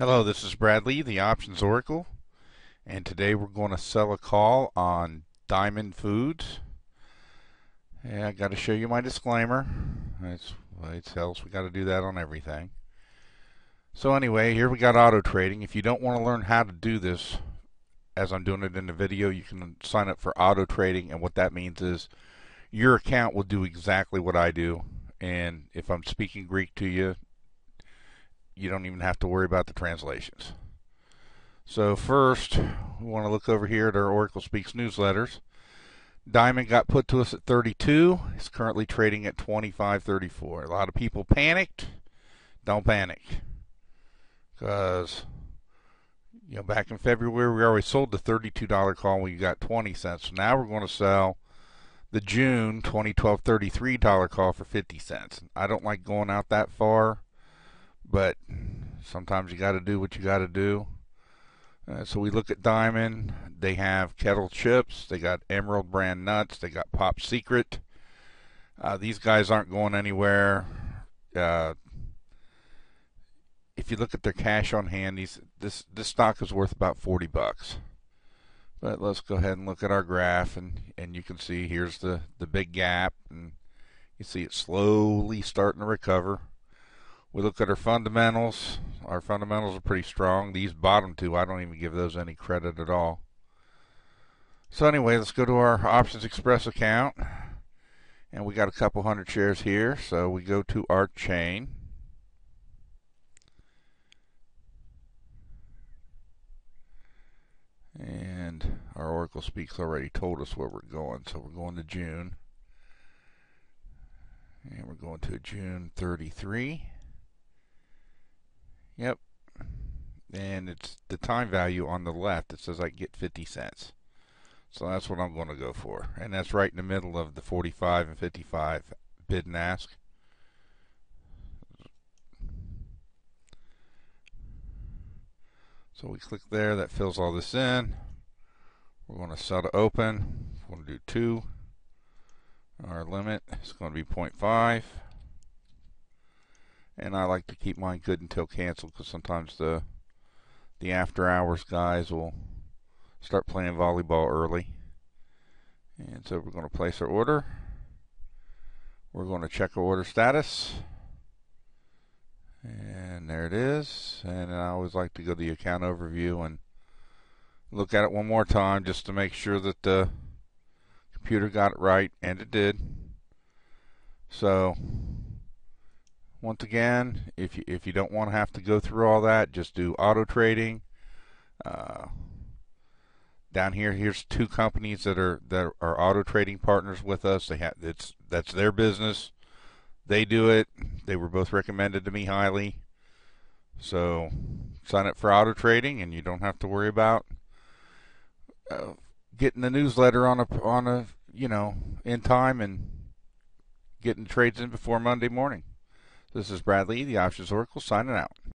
Hello, this is Bradley, the Options Oracle, and today we're going to sell a call on Diamond Foods. Yeah, I got to show you my disclaimer. It's, well, it tells we got to do that on everything. So anyway, here we got auto trading. If you don't want to learn how to do this, as I'm doing it in the video, you can sign up for auto trading, and what that means is your account will do exactly what I do. And if I'm speaking Greek to you, you don't even have to worry about the translations. So first, we want to look over here at our Oracle Speaks newsletters. Diamond got put to us at 32. It's currently trading at 25.34. A lot of people panicked. Don't panic. Because, you know, back in February, we already sold the $32 call when you got 20 cents. So now we're going to sell the June 2012 $33 call for 50 cents. I don't like going out that far but sometimes you got to do what you got to do. Uh, so we look at Diamond. They have kettle chips. They got Emerald brand nuts. They got Pop Secret. Uh, these guys aren't going anywhere. Uh, if you look at their cash on hand, these, this this stock is worth about 40 bucks. But let's go ahead and look at our graph, and and you can see here's the the big gap, and you see it slowly starting to recover. We look at our fundamentals. Our fundamentals are pretty strong. These bottom two, I don't even give those any credit at all. So anyway, let's go to our optionsXpress account. And we got a couple hundred shares here. So we go to our chain. And our Oracle Speaks already told us where we're going. So we're going to June. And we're going to June 33. Yep. And it's the time value on the left. It says I get 50 cents. So that's what I'm going to go for. And that's right in the middle of the 45 and 55 bid and ask. So we click there. That fills all this in. We're going to sell to open. We're going to do 2. Our limit is going to be 0.5 and I like to keep mine good until canceled because sometimes the the after hours guys will start playing volleyball early. And so we're going to place our order. We're going to check our order status. And there it is. And I always like to go to the account overview and look at it one more time just to make sure that the computer got it right. And it did. So once again, if you, if you don't want to have to go through all that, just do auto trading. Uh, down here, here's two companies that are that are auto trading partners with us. They have it's that's their business. They do it. They were both recommended to me highly. So sign up for auto trading, and you don't have to worry about uh, getting the newsletter on a on a you know in time and getting trades in before Monday morning. This is Bradley, the Options Oracle, signing out.